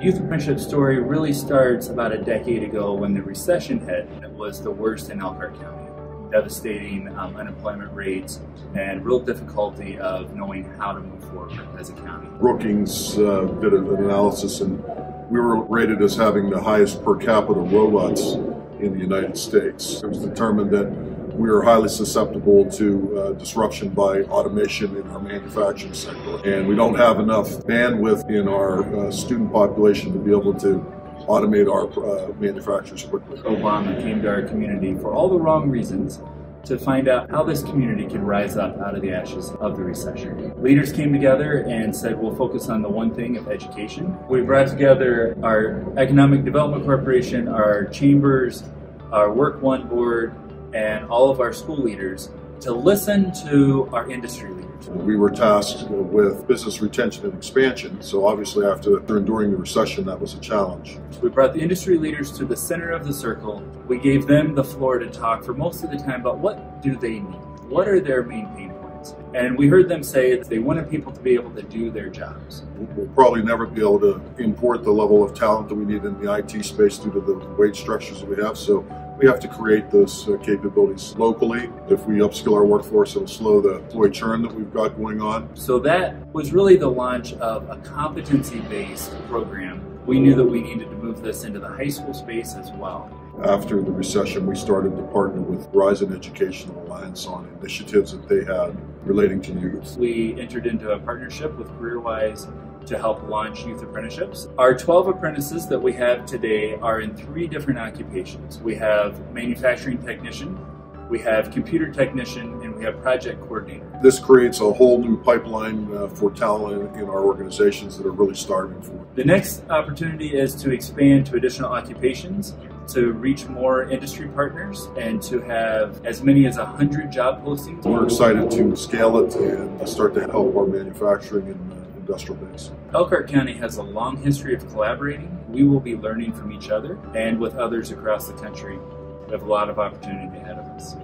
Youth Apprenticeship story really starts about a decade ago when the recession hit. It was the worst in Elkhart County. Devastating um, unemployment rates and real difficulty of knowing how to move forward as a county. Brookings uh, did an analysis and we were rated as having the highest per capita robots in the United States. It was determined that we are highly susceptible to uh, disruption by automation in our manufacturing sector. And we don't have enough bandwidth in our uh, student population to be able to automate our uh, manufacturers quickly. Obama came to our community for all the wrong reasons to find out how this community can rise up out of the ashes of the recession. Leaders came together and said, we'll focus on the one thing of education. We brought together our Economic Development Corporation, our chambers, our WorkOne board, and all of our school leaders to listen to our industry leaders. We were tasked with business retention and expansion, so obviously after enduring the recession, that was a challenge. We brought the industry leaders to the center of the circle. We gave them the floor to talk for most of the time about what do they need? What are their main pain points? And we heard them say that they wanted people to be able to do their jobs. We'll probably never be able to import the level of talent that we need in the IT space due to the wage structures that we have, so we have to create those uh, capabilities locally. If we upskill our workforce, it'll slow the employee churn that we've got going on. So that was really the launch of a competency-based program. We knew that we needed to move this into the high school space as well. After the recession, we started to partner with Horizon Educational Alliance on initiatives that they had relating to youth. We entered into a partnership with CareerWise to help launch youth apprenticeships. Our 12 apprentices that we have today are in three different occupations. We have manufacturing technician, we have computer technician, and we have project coordinator. This creates a whole new pipeline uh, for talent in our organizations that are really starving for. The next opportunity is to expand to additional occupations to reach more industry partners and to have as many as 100 job postings. We're excited to scale it and start to help our manufacturing and uh, industrial base. Elkhart County has a long history of collaborating. We will be learning from each other and with others across the country. We have a lot of opportunity ahead of us.